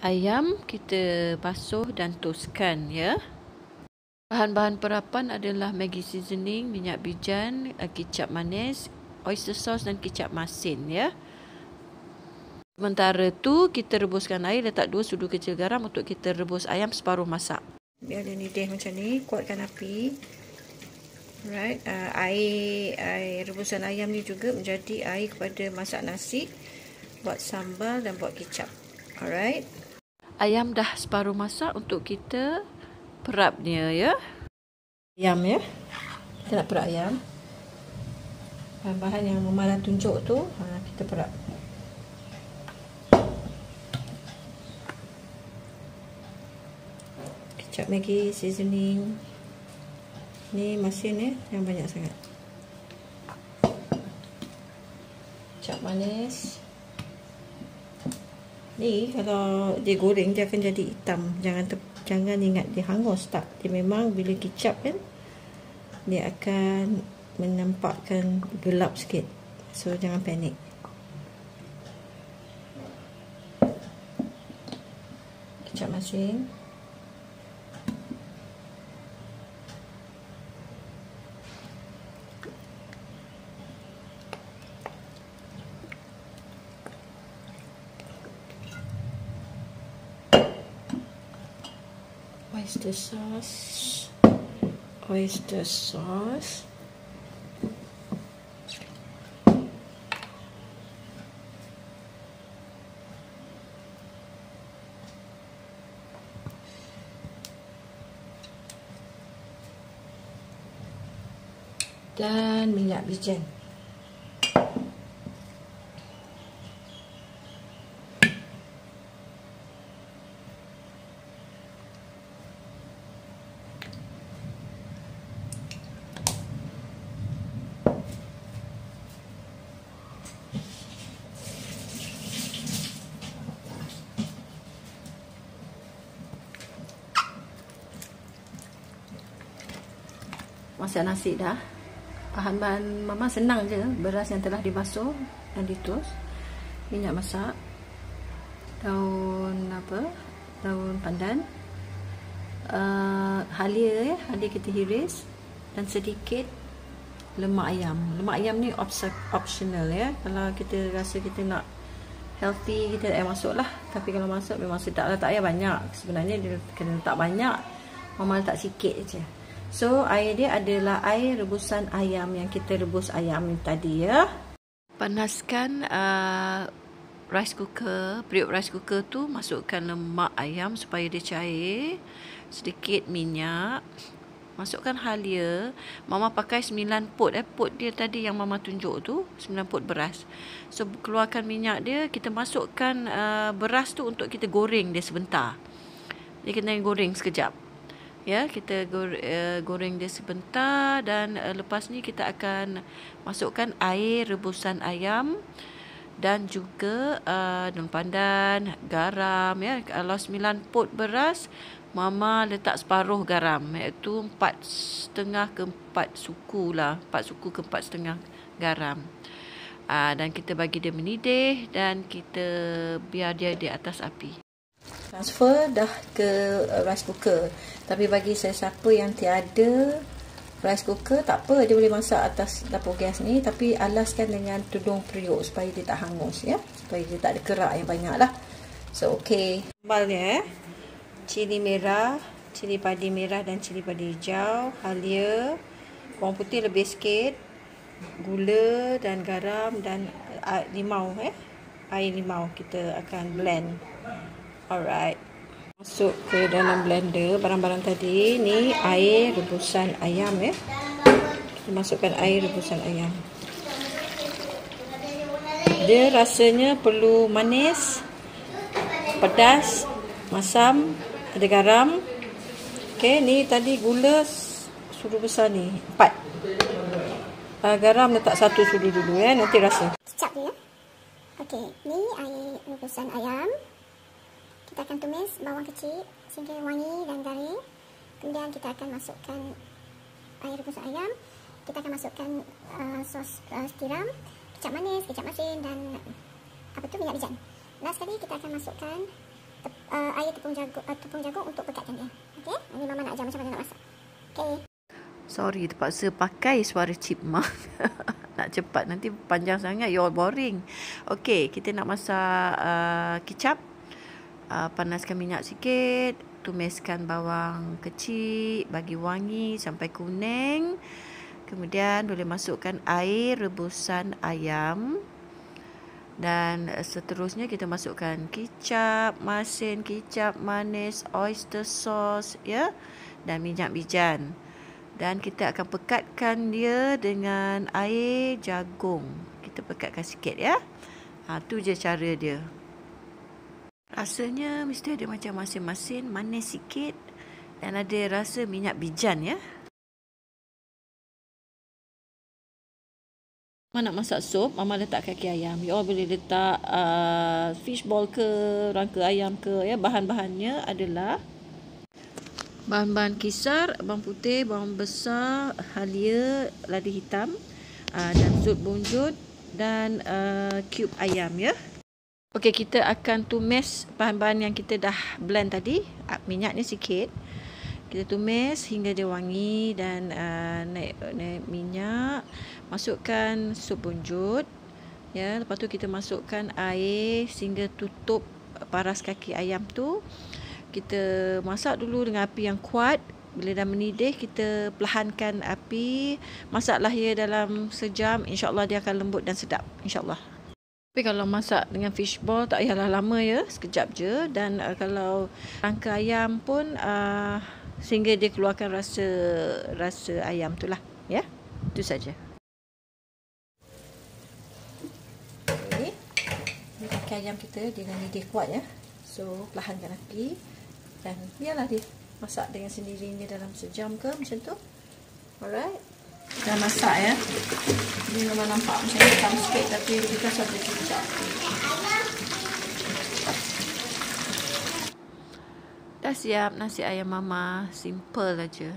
ayam kita basuh dan toskan ya. Bahan-bahan perapan adalah Maggi seasoning, minyak bijan, eh, kicap manis, oyster sauce dan kicap masin ya. Sementara tu kita rebuskan air letak dua sudu kecil garam untuk kita rebus ayam separuh masak. Biar dia nidih macam ni, kuatkan api. Right, uh, air air rebusan ayam ni juga menjadi air kepada masak nasi, buat sambal dan buat kicap. Alright ayam dah separuh masak untuk kita perap dia ya. Ayam ya. Kita nak perap ayam. Bahan-bahan yang Mama dah tunjuk tu, ha, kita perap. Kecap Maggi, seasoning. Ni masin ya, yang banyak sangat. Kecap manis. Ni kalau dia goreng dia akan jadi hitam. Jangan ter, jangan ingat dia hangus tak. Dia memang bila kicap kan dia akan menampakkan gelap sikit. So jangan panik. Kicap masin. Oyster sauce. Oyster sauce. Dan minyak bijan masak nasi dah. Bahan-bahan mama senang je. Beras yang telah dibasuh dan ditus. Minyak masak. Daun apa? Daun pandan. Uh, halia ya. Halia kita hiris. Dan sedikit lemak ayam. Lemak ayam ni optional ya. Kalau kita rasa kita nak healthy kita tak masuk lah. Tapi kalau masuk memang sedap lah. Tak payah banyak. Sebenarnya dia kena letak banyak. Mama letak sikit je. So air dia adalah air rebusan ayam yang kita rebus ayam tadi ya. Panaskan uh, rice cooker, periuk rice cooker tu masukkan lemak ayam supaya dia cair. Sedikit minyak. Masukkan halia. Mama pakai 9 pot eh pot dia tadi yang mama tunjuk tu, 9 pot beras. So keluarkan minyak dia, kita masukkan uh, beras tu untuk kita goreng dia sebentar. Dia kena goreng sekejap ya kita eh, goreng dia sebentar dan uh, lepas ni kita akan masukkan air rebusan ayam dan juga uh, daun pandan, garam ya. Kalau 9 pot beras, mama letak separuh garam iaitu 4 setengah ke 4 suku lah, 4 suku ke 4 setengah garam. Uh, dan kita bagi dia mendidih dan kita biar dia di atas api transfer dah ke uh, rice cooker. Tapi bagi saya siapa yang tiada rice cooker, tak apa dia boleh masak atas dapur gas ni tapi alaskan dengan tudung periuk supaya dia tak hangus ya. Supaya dia tak ada kerak yang banyak lah. So okey. Sambalnya eh. Cili merah, cili padi merah dan cili padi hijau, halia, bawang putih lebih sikit, gula dan garam dan uh, limau eh. Air limau kita akan blend. Alright. Masuk ke dalam blender barang-barang tadi. Ni air rebusan ayam ya. Kita masukkan air rebusan ayam. Dia rasanya perlu manis, pedas, masam, ada garam. Okey, ni tadi gula sudu besar ni, empat. Uh, garam letak satu sudu dulu ya, nanti rasa. Kecap dia. Okey, ni air rebusan ayam kita akan tumis bawang kecil sehingga wangi dan garing. Kemudian kita akan masukkan air rebus ayam. Kita akan masukkan uh, sos uh, tiram, kecap manis, kecap masin dan apa tu minyak bijan. Last sekali kita akan masukkan tep, uh, air tepung jagung, uh, tepung jagung untuk pekatkan dia. Okey, ini mama nak ajar macam mana nak masak. Okey. Sorry, terpaksa pakai suara chipmunk. nak cepat, nanti panjang sangat, you're boring. Okey, kita nak masak uh, kicap. Uh, panaskan minyak sikit, tumiskan bawang kecil, bagi wangi sampai kuning. Kemudian boleh masukkan air rebusan ayam. Dan seterusnya kita masukkan kicap, masin, kicap manis, oyster sauce ya dan minyak bijan. Dan kita akan pekatkan dia dengan air jagung. Kita pekatkan sikit ya. Ha tu je cara dia. Rasanya mesti ada macam masin-masin, manis sikit dan ada rasa minyak bijan ya. Mama nak masak sup, Mama letak kaki ayam. You all boleh letak uh, fish ball ke, rangka ayam ke. Ya, bahan-bahannya adalah bahan-bahan kisar, bawang putih, bawang besar, halia, lada hitam uh, dan sup bunjut dan uh, cube ayam ya. Okey, kita akan tumis bahan-bahan yang kita dah blend tadi. Uh, minyak ni sikit. Kita tumis hingga dia wangi dan uh, naik, naik minyak. Masukkan sup bunjut. Ya, lepas tu kita masukkan air sehingga tutup paras kaki ayam tu. Kita masak dulu dengan api yang kuat. Bila dah mendidih, kita perlahankan api. Masaklah ia dalam sejam. InsyaAllah dia akan lembut dan sedap. InsyaAllah. Tapi kalau masak dengan fishball tak payahlah lama ya. Sekejap je. Dan uh, kalau rangka ayam pun... Uh, sehingga dia keluarkan rasa rasa ayam tu lah ya itu saja okay. ini kaki ayam kita dengan lidih kuat ya so perlahankan api dan biarlah dia masak dengan sendirinya dalam sejam ke macam tu alright dah masak ya ini memang nampak macam hitam sikit tapi kita saja cucuk Dah siap nasi ayam mama. Simple aja.